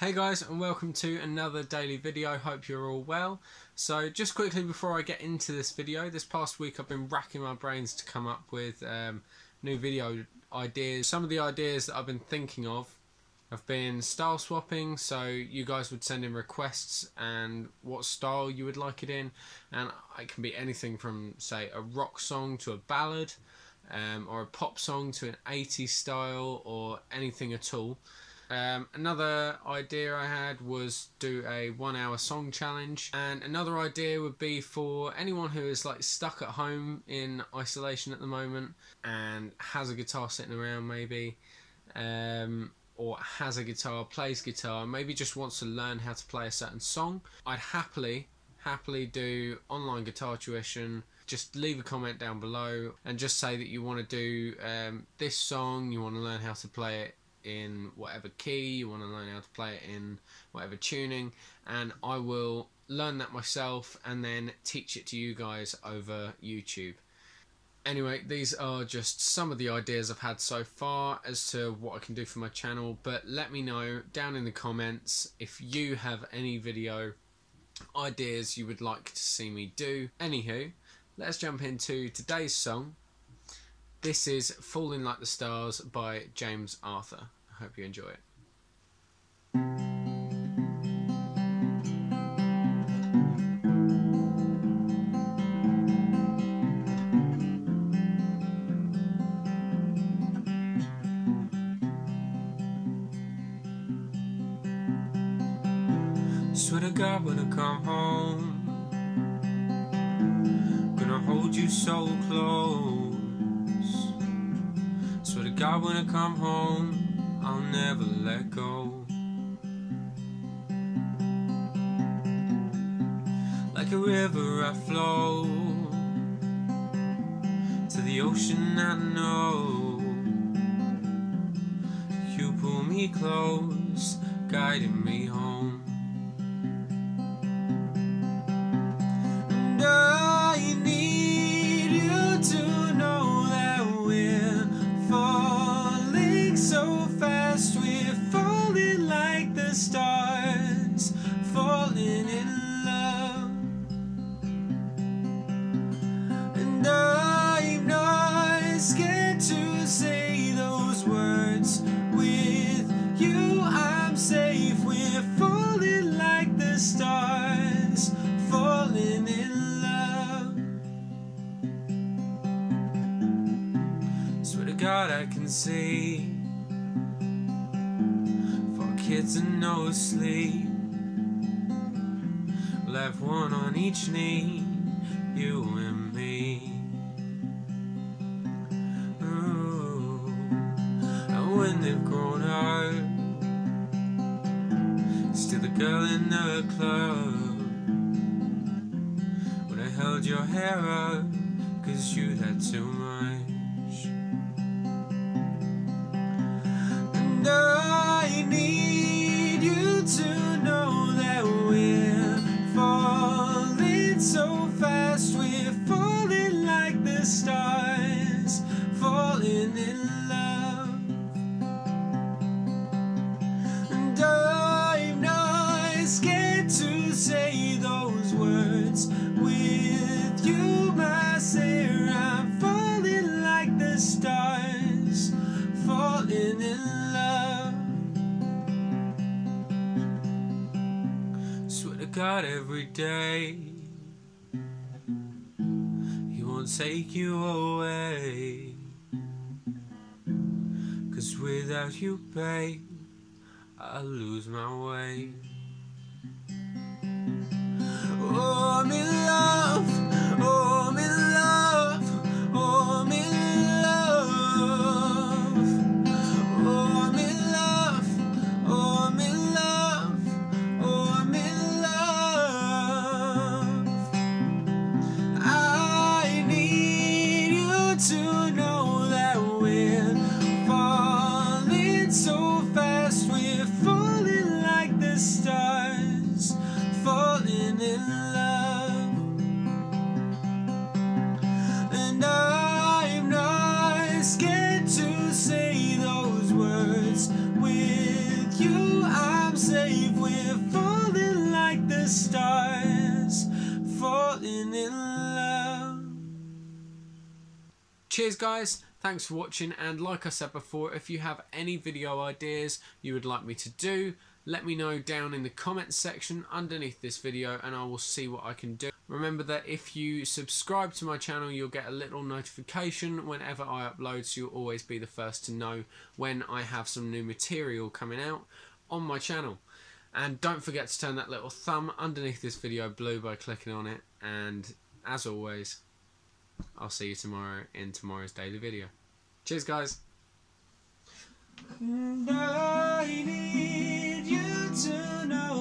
Hey guys and welcome to another daily video, hope you're all well. So just quickly before I get into this video, this past week I've been racking my brains to come up with um, new video ideas. Some of the ideas that I've been thinking of have been style swapping, so you guys would send in requests and what style you would like it in and it can be anything from say a rock song to a ballad um, or a pop song to an 80s style or anything at all. Um, another idea I had was do a one hour song challenge, and another idea would be for anyone who is like stuck at home in isolation at the moment and has a guitar sitting around, maybe, um, or has a guitar, plays guitar, maybe just wants to learn how to play a certain song. I'd happily, happily do online guitar tuition just leave a comment down below and just say that you want to do um, this song, you want to learn how to play it in whatever key, you want to learn how to play it in whatever tuning, and I will learn that myself and then teach it to you guys over YouTube. Anyway, these are just some of the ideas I've had so far as to what I can do for my channel, but let me know down in the comments if you have any video ideas you would like to see me do. Anywho, let's jump into today's song this is Falling Like the Stars by James Arthur. I hope you enjoy it. Swear to God when I come home Gonna hold you so close Swear to God, when I come home, I'll never let go. Like a river, I flow to the ocean I know. You pull me close, guiding me home. God I can see. Four kids and no sleep. Left one on each knee You and me. Ooh. And when they've grown up Still a girl in the club. When I held your hair up Cause you had too much God every day. He won't take you away. Cause without you, babe, I lose my way. Cheers, guys. Thanks for watching. And like I said before, if you have any video ideas you would like me to do, let me know down in the comments section underneath this video and I will see what I can do. Remember that if you subscribe to my channel you'll get a little notification whenever I upload so you'll always be the first to know when I have some new material coming out on my channel. And don't forget to turn that little thumb underneath this video blue by clicking on it and as always I'll see you tomorrow in tomorrow's daily video. Cheers, guys. I need you to know.